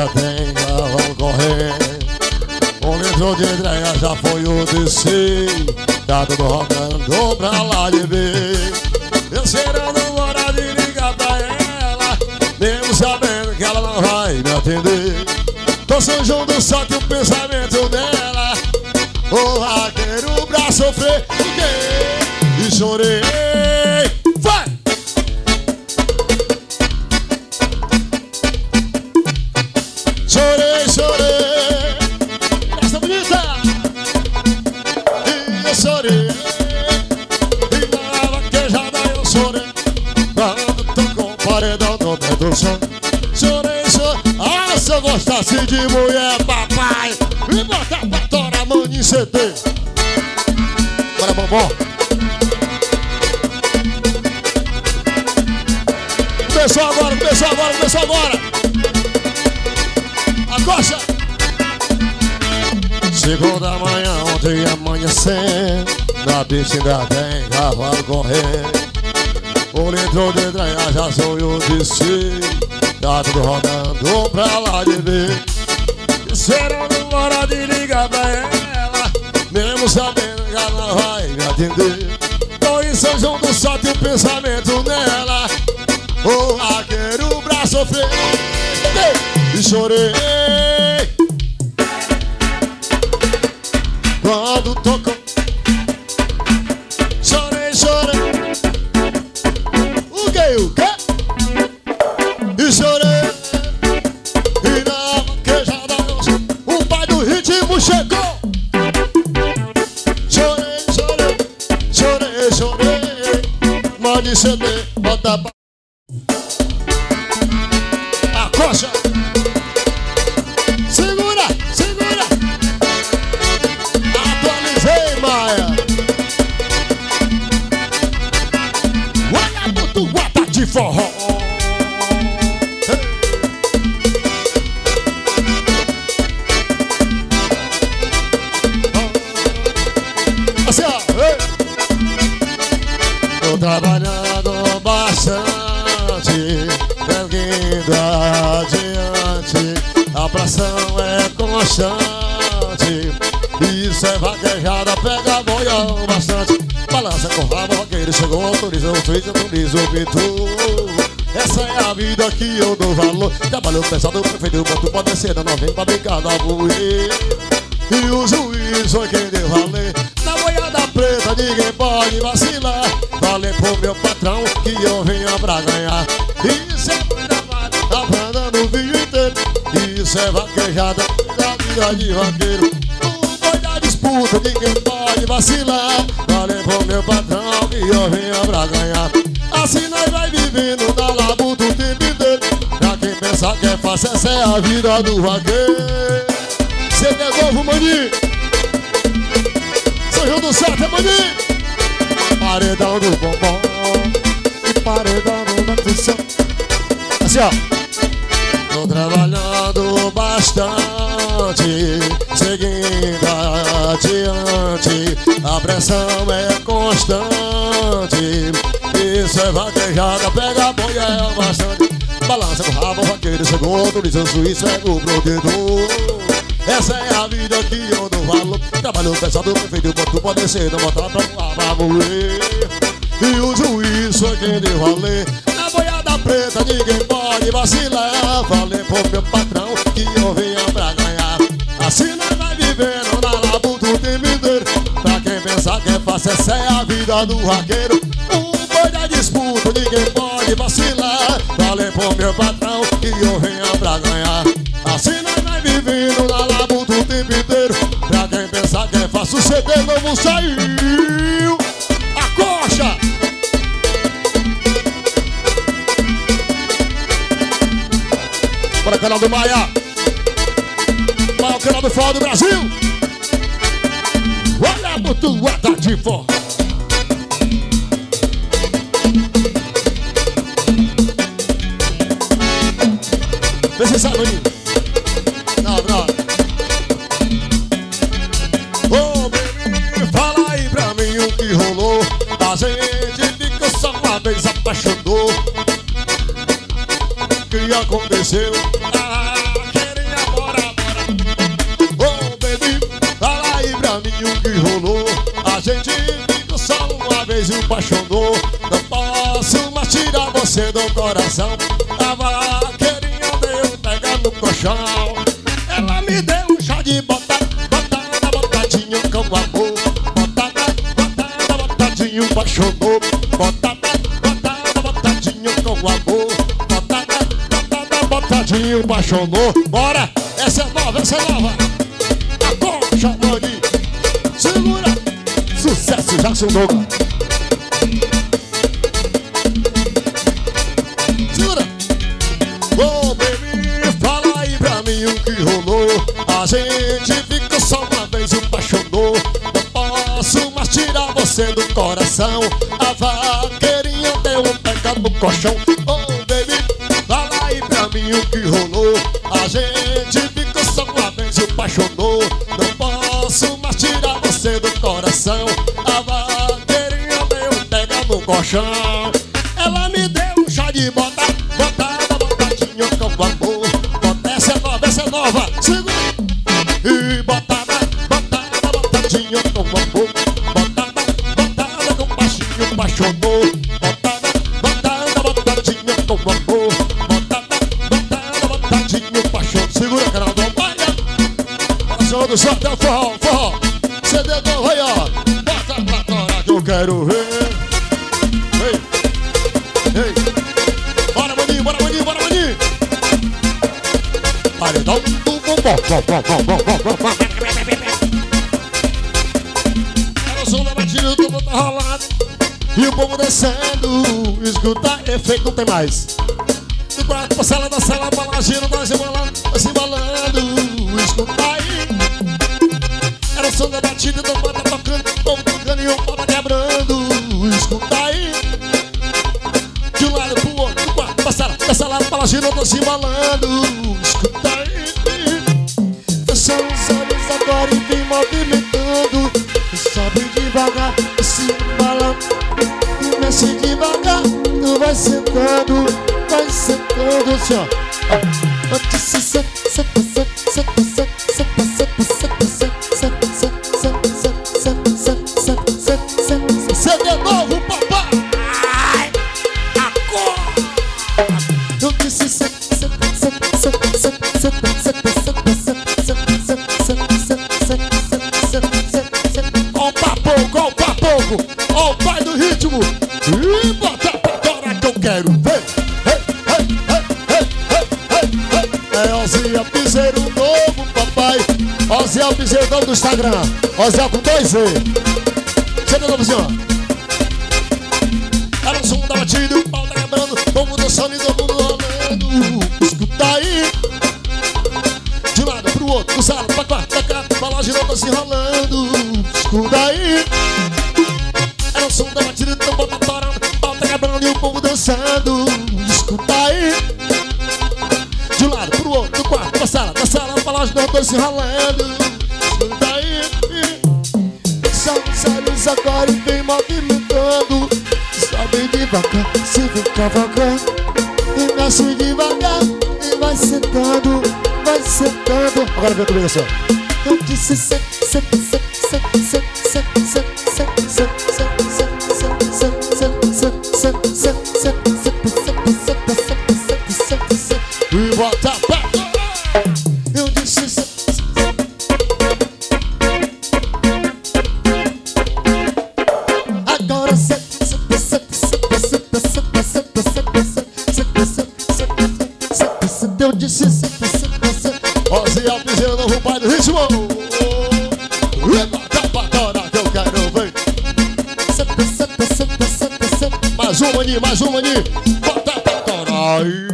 ainda tem cavalo correndo Um litro de entrega já foi o DC Tá tudo rodando pra lá de ver Eu esperando hora de ligar pra ela. Mesmo sabendo que ela não vai me atender. Tô São do só que o pensamento dela. O raqueiro pra sofrer E chorei paredão no meio do som. Chorei, chorei Ah, se eu gostasse de mulher, papai Me bota pra torar mão em CT Bora, bombom. Começou agora, começou agora, começou agora. Acosta! Segunda manhã, ontem amanhecendo Na pista ainda tem cavalo correndo O litro de entrega já sou eu disse Tá tudo rodando pra lá de ver Esperando hora de ligar pra ela? Mesmo sabendo que ela não vai me atender. Tô em São João do Só tem pensamento nela O raqueiro pra sofrer E chorei. Quando tocou CD, bota pra A coxa Segura, segura. Atualizei, Maia. Olha muito guata de forró A pressão é constante. Isso é vaquejada, pega boião bastante. Balança com rabo, vaqueiro chegou Autoriza twist, autoriza o pitu. Essa é a vida que eu dou valor. Trabalho pesado, preferiu boto pode ser Não vem pra brincar da bueira e o juiz foi quem deu valer. Na boiada preta ninguém pode vacilar. Falei pro meu vida de vaqueiro O boi da disputa ninguém pode vacilar Falei pro meu patrão que eu venha pra ganhar Assim nós vai vivendo na labuta o tempo inteiro Pra quem pensar que é fácil, essa é a vida do vaqueiro você devolve, maninho. São João do é maninho. Paredão do bombom e paredão do nutrição. Assim, ó. A pressão é constante. Isso é vaquejada, pega a boia, é bastante. Balança com rabo, vaqueiro chegou, autoriza o suíço, é o protetor. Essa é a vida que eu dou valor Trabalho pesado, prefeito, boto pode ser Não botar pra voar, pra morrer E o juiz foi quem deu valer Na boiada preta ninguém pode vacilar Falei pro meu patrão que eu venha pra essa é a vida do vaqueiro. Um boi da disputa, ninguém pode vacilar. Falei pro meu patrão que eu venha pra ganhar. Assim nós vai vivendo na labuta o tempo inteiro. Pra quem pensar que é fácil, o CD novo saiu A coxa Bora canal do Maia. Maior canal do forró do Brasil mutuada de forró Vê se sabe, menino. Não, não. Ô, baby, fala aí pra mim o que rolou. A gente ficou só uma vez apaixonou. O que aconteceu? Gente ficou só uma vez e apaixonou. Não posso mais tirar você do coração. A vaqueirinha deu pega no colchão. Ela me deu um chá de botada, botada, botadinho com amor. Botada, botada, botadinho apaixonou. Botada, botada, botadinho com amor. Botada, botada, botadinho apaixonou. Bora! Douglas. Segura! Ô, baby, fala aí pra mim o que rolou. A gente ficou só uma vez e apaixonou. Não posso mais tirar você do coração. A vaqueirinha deu um pega no colchão. Ô, baby, fala aí pra mim o que rolou. A gente ficou só uma vez e apaixonou. Não posso mais tirar você do coração. A colchão. Ela me deu um chá de bota Botada, botadinha com amor. Bota essa é nova, essa é nova Segura. E botada, botada, botadinha com amor. Botada, botada com baixinho, apaixonou. Botada, botada, botadinha com amor. Botada, botada, botadinha, apaixonou. Segura, canal do Olha Coração do céu até o forró, forró. CD do ó. Bota pra torar que eu quero ver Era som da batida, tá rolando E o povo descendo Escuta, efeito não tem mais. Do quarto pra sala, da sala pra lá Gira, nós embalando, nós embalando Escuta aí. Era o som da batida, todo mundo tá tocando O povo tocando e o povo tá quebrando Escuta aí. De um lado pro outro, do quarto pra sala, da sala pra lá, nós embalando. Devagar, tu vai sentando, vai sentando, assim, ó. Antes se senta, senta, senta, senta, senta, senta, senta, Ozia Piseiro novo do Instagram. Ozia com dois E. Chega novo, senhor. Era o som da batida, o pau tá quebrando. Vamos dançando e todo mundo rolando Escuta aí. De um lado pro outro, do sala pra cá, pra cá Pra lá girando, se enrolando. Escuta aí. Era o som da batida, então bota O pau tá quebrando e o povo dançando. Escuta aí nós não tô se ralando. Escuta aí. Enrolando Daí Sansares e vem movimentando. Sobe devagar, se fica vagando. E mexe devagar E vai sentando, vai sentando. Agora vem comigo só Eu disse senta, senta, senta Ozzy Alves, eu novo pai do ritmo. Levanta pra torar que eu quero ver. Mais uma, Ni, mais uma, Ni. Bota pra torar.